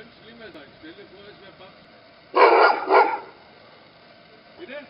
Skønt, lige med dig. Stille, er at være bare. I det?